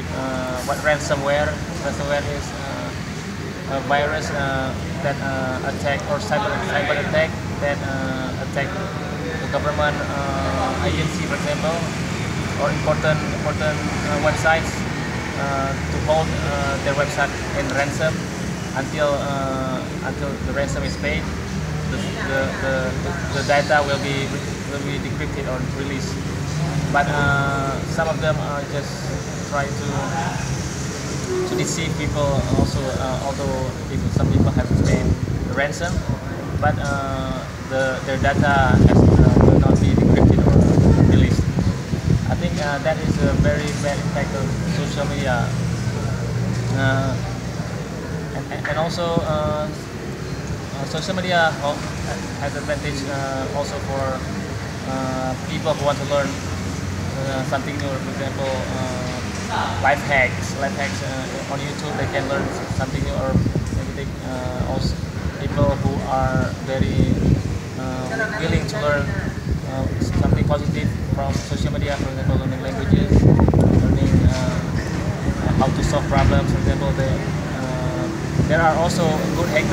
uh, what ransomware. Ransomware is uh, a virus uh, that attack or cyber cyber attack that attack the government agency, for example, or important important websites to hold their website in ransom until until the ransom is paid. The, the, the, the data will be will be decrypted or released. But uh, some of them are just try to to deceive people. Also, uh, although people, some people have paid ransom, but uh, the their data has, uh, will not be decrypted or released. I think uh, that is a very bad impact of social media. Uh, and, and- also uh, social media has advantage also for people who want to learn something new. For example, life hacks. Life hacks uh, on YouTube they can learn something new, or maybe they, uh, also people who are very uh, willing to learn uh, something positive from social media. For example, learning languages, learning uh, how to solve problems. For example, they, uh, there are also good hackers.